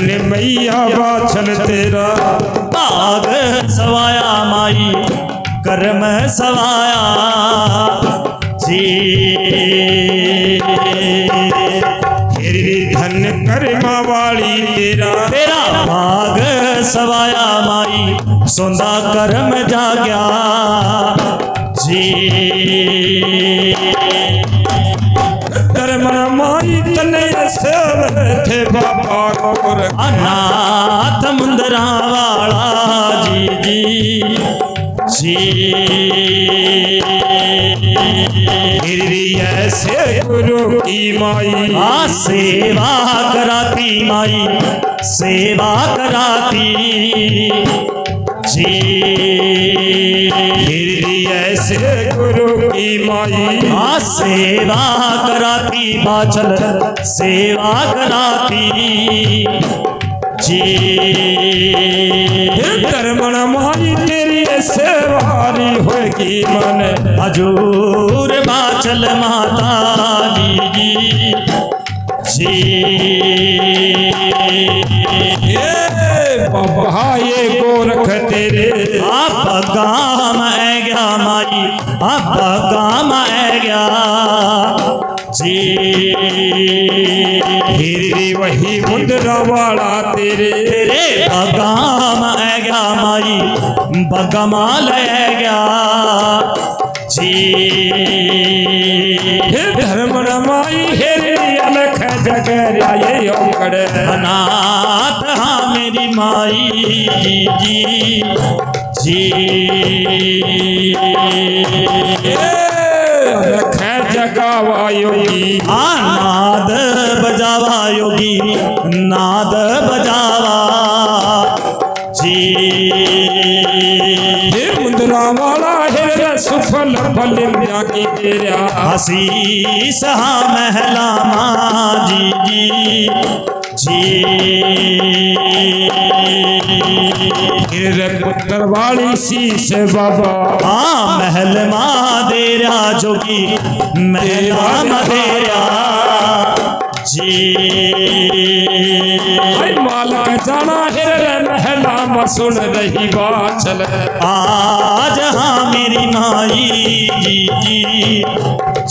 मैया बाछल तेरा। भाग सवाया माई कर्म सवाया। जी। तेरी धन करमा वाली तेरा। तेरा भाग सवाया माई सोंदा कर्म जाग्या। जी। सेव ਬਾਬਾ बाबा ਅਨਾਥ अनाथ ਵਾਲਾ वाला ਜੀ ਜੀ जी। तेरी ऐसे गुरु की माई। आ सेवा कराती माई सेवा कराती। जी। ऐसे गुरु की माई। आ सेवा कराती बाचल सेवा कराती। जी। धर्मण माई तेरी सेवारी होगी मन। हजूर बाचल माता जी जी। ये गोरख तेरे? आप गाम है गया माई आप गाम है गया। जी। तेरी वही मुद्रा वाला तेरे। तेरे बगाम है गया माई बगमाल है गया। जी। जगरिया ये अनाथ हाँ मेरी माई जी। जी। जगावा योगी। आ नाद बजावा योगी। नाद बजावा जी। मुद्रा वाला हे सुफल फल की तेरा। हसी सहा महला माँ जी। जी। जी तेरे पुत्र वाली शीश बाबा। हाँ महल माँ देरा जोगी महला मदेरा जी। मालक जाना है महला में सुन रही बाचल। आज हाँ मेरी माई जी।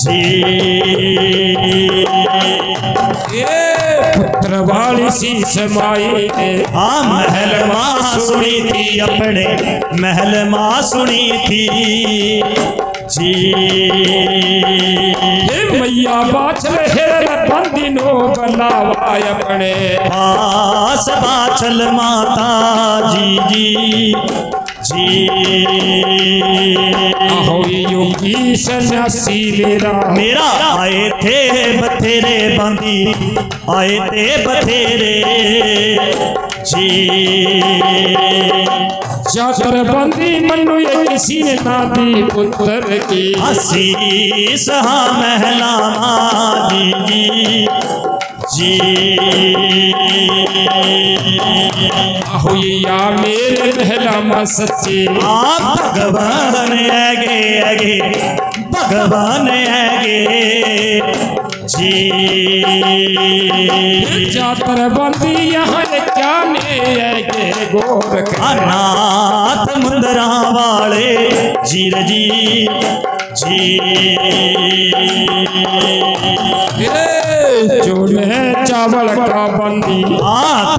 जी जी ये पुत्र वाली सी माई ने आ महल माँ सुनी थी अपने महल माँ सुनी थी। जी। मैया बाचल हेर बंदिनो गलावा अपने। पास बाछल माता जी जी। योगी सन्यासी मेरा। मेरा आए थे बथेरे बांधी आए थे बथेरे। जी। चाकर बंदी मनु ये किसी ने ना दी पुत्र की। हसी सहा महला माँ जी। या मेरे महला माँ सच्चे। आप भगवान आगे आगे भगवान आगे जी। चाकर बंदी यहाँ क्या ने आगे गोरख अनाथ मुंदरा वाले जीर जी। जी चूल्हे चावल का बंदी।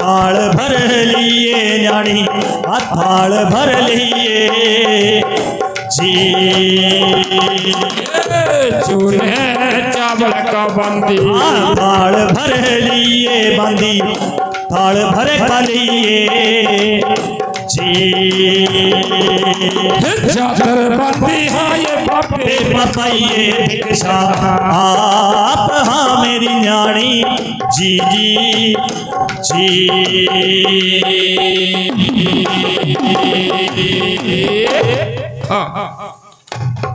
थाल भर लिए आ थाल भर लिए। जी। चूल्हे चावल का बंदी। थाल भर लिए बांधी थाल भर का लिए। जी। चादर बंदी हाँ ये बापे। बताइए भिक्षा। आप हाँ मेरी न्याणी। जी जी। जी। 啊啊啊